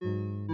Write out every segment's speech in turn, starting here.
Música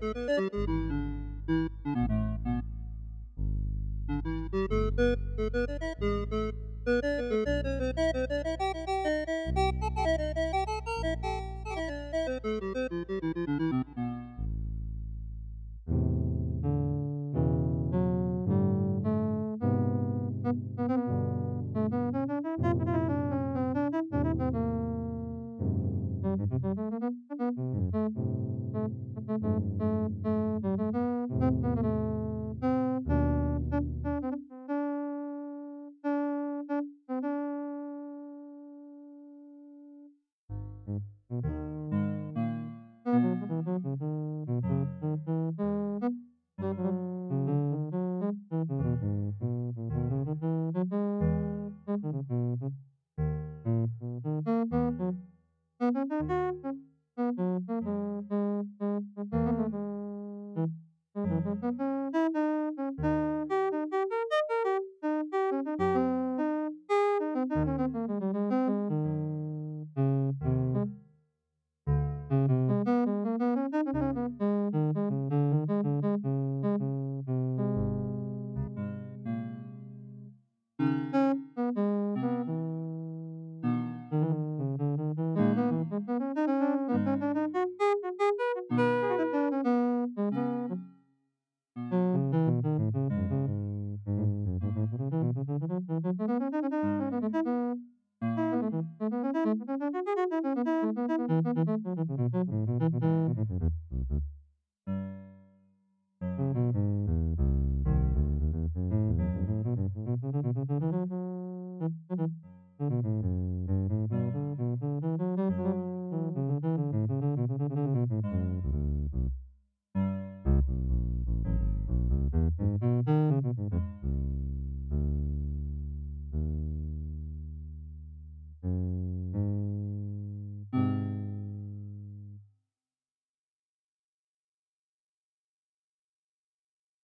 Thank you. Thank you.